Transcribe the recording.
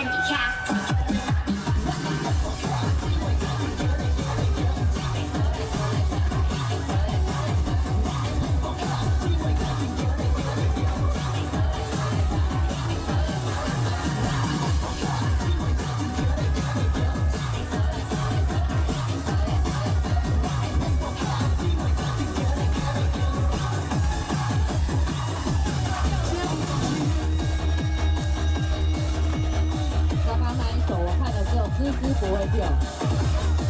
handicap. 我看的时候丝丝不会掉。